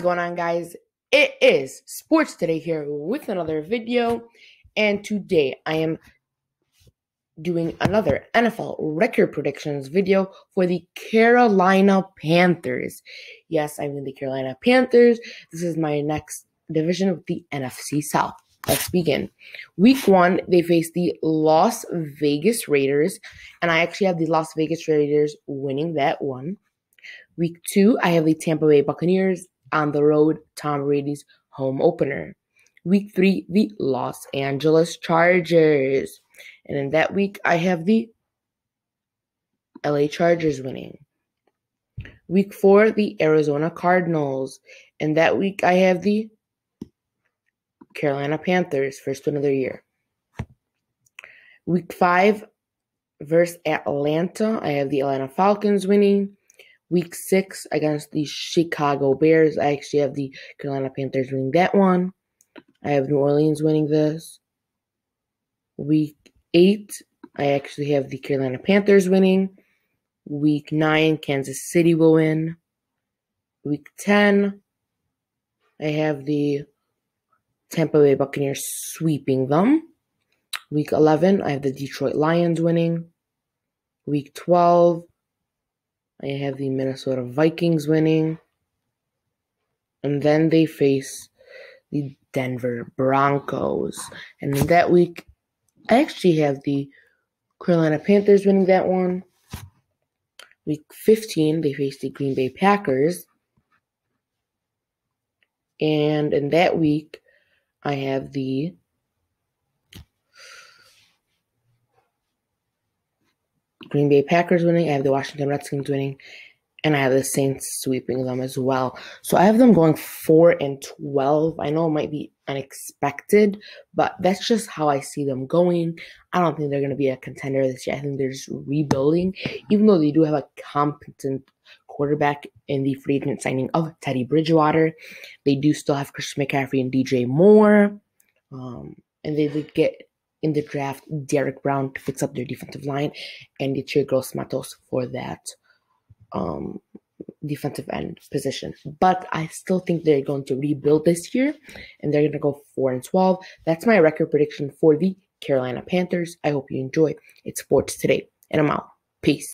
going on, guys? It is Sports Today here with another video, and today I am doing another NFL record predictions video for the Carolina Panthers. Yes, I mean the Carolina Panthers. This is my next division of the NFC South. Let's begin. Week one, they face the Las Vegas Raiders, and I actually have the Las Vegas Raiders winning that one. Week two, I have the Tampa Bay Buccaneers on the road, Tom Brady's home opener. Week three, the Los Angeles Chargers. And in that week, I have the LA Chargers winning. Week four, the Arizona Cardinals. And that week, I have the Carolina Panthers, first win of their year. Week five, versus Atlanta, I have the Atlanta Falcons winning. Week six against the Chicago Bears. I actually have the Carolina Panthers winning that one. I have New Orleans winning this. Week eight, I actually have the Carolina Panthers winning. Week nine, Kansas City will win. Week 10, I have the Tampa Bay Buccaneers sweeping them. Week 11, I have the Detroit Lions winning. Week 12, I have the Minnesota Vikings winning. And then they face the Denver Broncos. And in that week, I actually have the Carolina Panthers winning that one. Week 15, they face the Green Bay Packers. And in that week, I have the Green Bay Packers winning. I have the Washington Redskins winning. And I have the Saints sweeping them as well. So I have them going 4 and 12. I know it might be unexpected, but that's just how I see them going. I don't think they're going to be a contender this year. I think they're just rebuilding, even though they do have a competent quarterback in the free agent signing of Teddy Bridgewater. They do still have Chris McCaffrey and DJ Moore. Um, and they did get in the draft Derrick Brown to fix up their defensive line and the Gross Matos for that um, defensive end position. But I still think they're going to rebuild this year and they're going to go 4 and 12. That's my record prediction for the Carolina Panthers. I hope you enjoy. It's sports today, and I'm out. Peace.